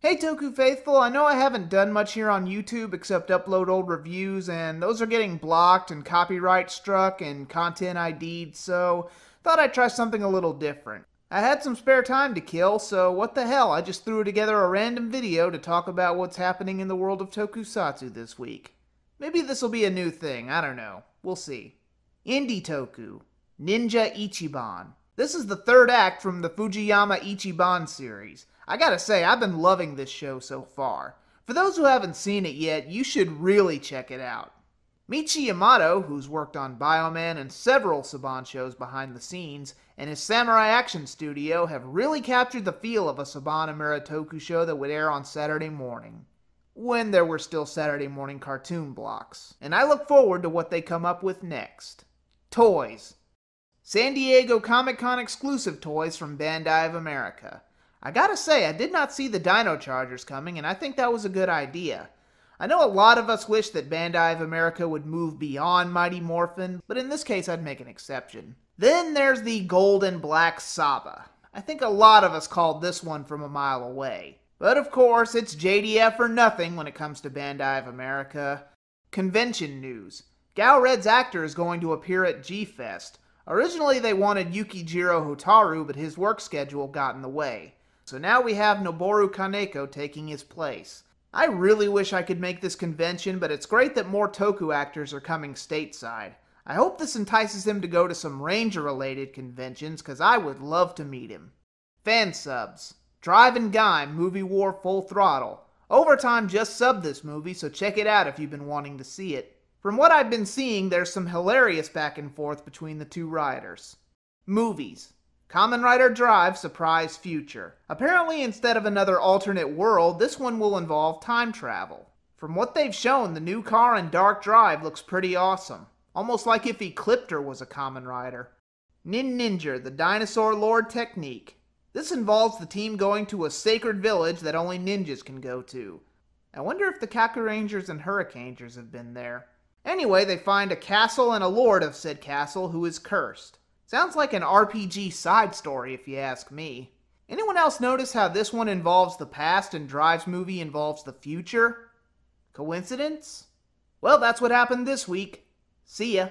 Hey Toku Faithful, I know I haven't done much here on YouTube except upload old reviews, and those are getting blocked and copyright struck and content ID'd, so thought I'd try something a little different. I had some spare time to kill, so what the hell, I just threw together a random video to talk about what's happening in the world of tokusatsu this week. Maybe this'll be a new thing, I don't know. We'll see. Indie Toku, Ninja Ichiban. This is the third act from the Fujiyama Ichiban series. I gotta say, I've been loving this show so far. For those who haven't seen it yet, you should really check it out. Michi Yamato, who's worked on Bioman and several Saban shows behind the scenes, and his Samurai Action Studio have really captured the feel of a Saban Ameritoku show that would air on Saturday morning. When there were still Saturday morning cartoon blocks. And I look forward to what they come up with next. Toys. San Diego Comic Con exclusive toys from Bandai of America. I gotta say, I did not see the Dino Chargers coming, and I think that was a good idea. I know a lot of us wish that Bandai of America would move beyond Mighty Morphin, but in this case I'd make an exception. Then there's the gold and black Saba. I think a lot of us called this one from a mile away. But of course, it's JDF or nothing when it comes to Bandai of America. Convention news. Gao Red's actor is going to appear at G-Fest. Originally they wanted Yukijiro Hotaru, but his work schedule got in the way. So now we have Noboru Kaneko taking his place. I really wish I could make this convention, but it's great that more Toku actors are coming stateside. I hope this entices him to go to some Ranger related conventions, because I would love to meet him. Fan subs Drive and Gaim Movie War Full Throttle. Overtime just subbed this movie, so check it out if you've been wanting to see it. From what I've been seeing, there's some hilarious back and forth between the two riders. Movies Kamen Rider Drive Surprise Future. Apparently, instead of another alternate world, this one will involve time travel. From what they've shown, the new car in Dark Drive looks pretty awesome. Almost like if Ecliptor was a Kamen Rider. Ninninger, the Dinosaur Lord Technique. This involves the team going to a sacred village that only ninjas can go to. I wonder if the Kaku Rangers and Hurricanegers have been there. Anyway, they find a castle and a lord of said castle who is cursed. Sounds like an RPG side story, if you ask me. Anyone else notice how this one involves the past and Drive's movie involves the future? Coincidence? Well, that's what happened this week. See ya.